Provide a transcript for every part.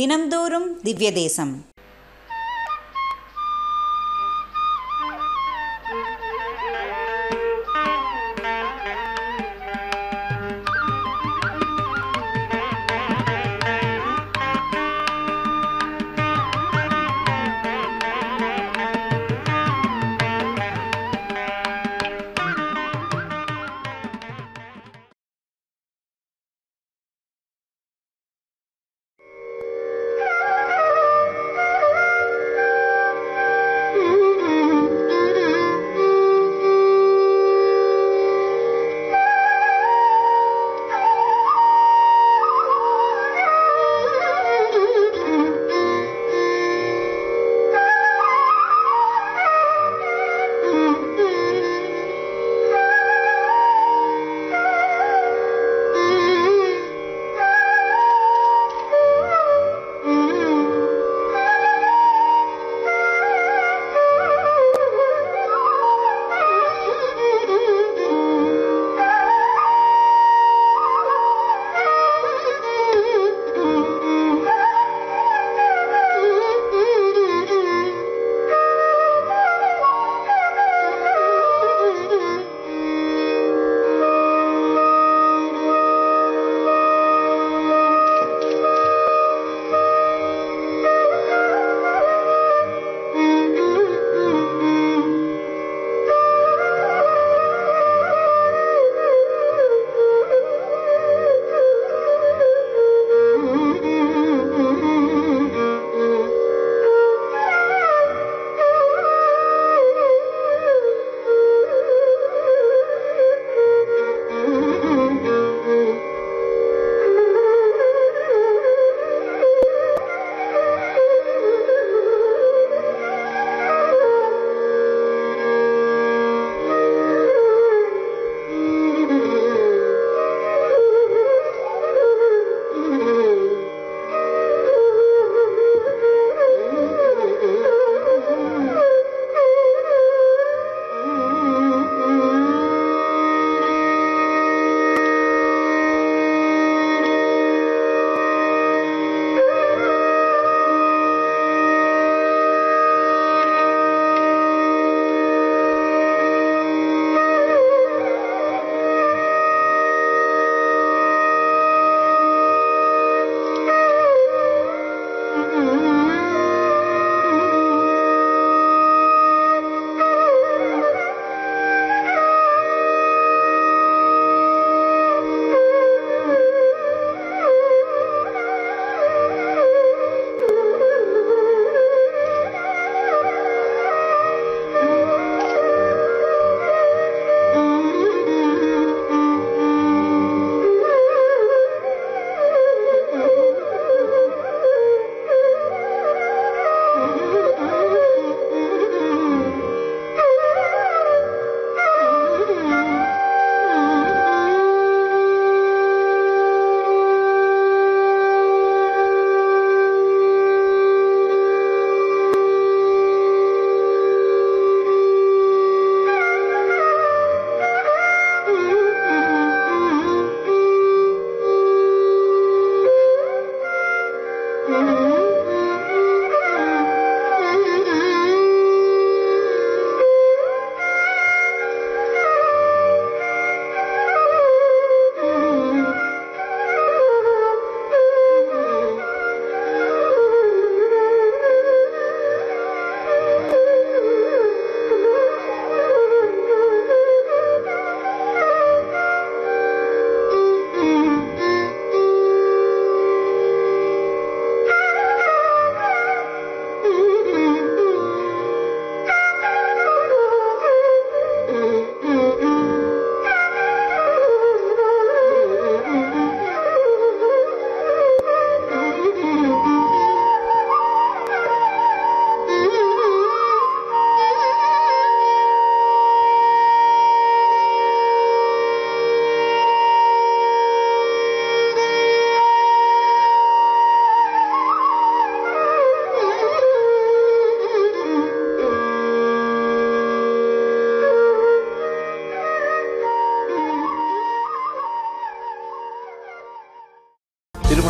தினம்தோறும் திவ்ய தேசம்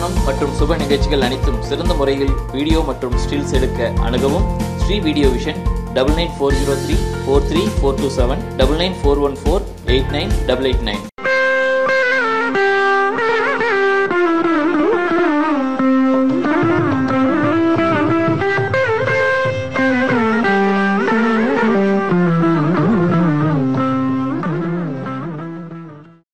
மற்றும் சுப நிகழ்ச்சிகள் அனைத்தும் சிறந்த முறையில் வீடியோ மற்றும் ஸ்டில்ஸ் எடுக்க அணுகவும். Sri Video Vision double nine four zero three four three four two seven double nine four one four eight nine double eight nine